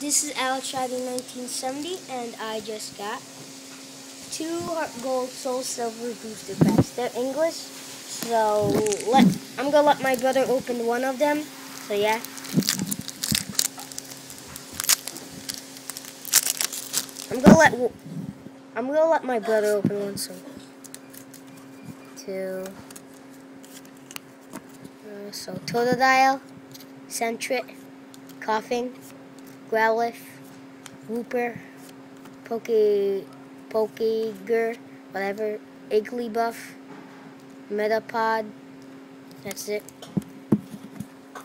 this is Alex Riding 1970, and I just got two Heart Gold Soul Silver booster packs. They're English, so let I'm gonna let my brother open one of them. So yeah. I'm gonna let I'm gonna let my brother open one. So two. Uh, so Totodile, Sentret, Koffing, Growlithe, Wooper, Poke, Pokegear, whatever, Igglybuff, Metapod, that's it.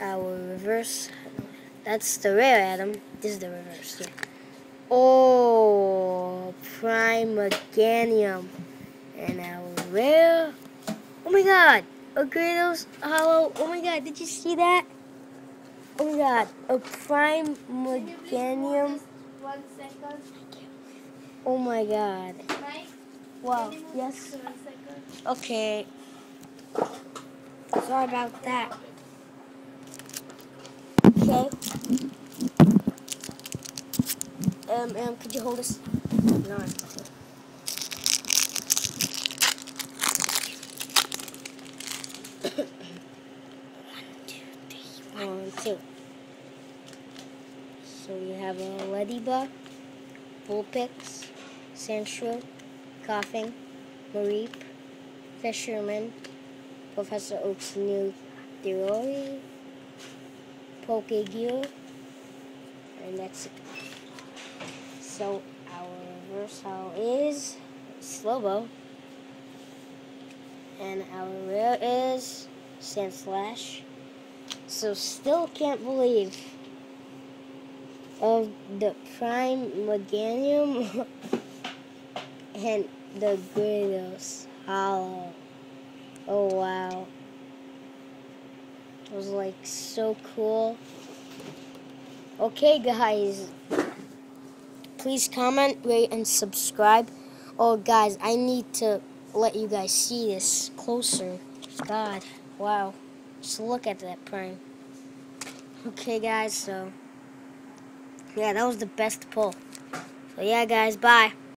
Our reverse, that's the rare Adam, this is the reverse. Yeah. Oh, Prime Meganium, and our rare, oh my god, a Gyarados Holo, oh my god, did you see that? Oh my god, a prime Meganium. One second. Oh my god. Wow, yes. Okay. Sorry about that. Okay. Um, um, could you hold this? No. One, two. So we have a Ledyba, Vulpix, Sandshrew, Koffing, Mareep, Fisherman, Professor Oak's new theory, Pokegear, and that's it. So our reverse is Slowbro, and our rare is Sandslash. So still can't believe of the Prime Meganium and the Gyarados Holo. Oh wow. It was like so cool. Okay guys. Please comment, rate, and subscribe. Oh guys, I need to let you guys see this closer. God, wow. Just look at that prime. Okay guys, so yeah, that was the best pull. So yeah guys, bye.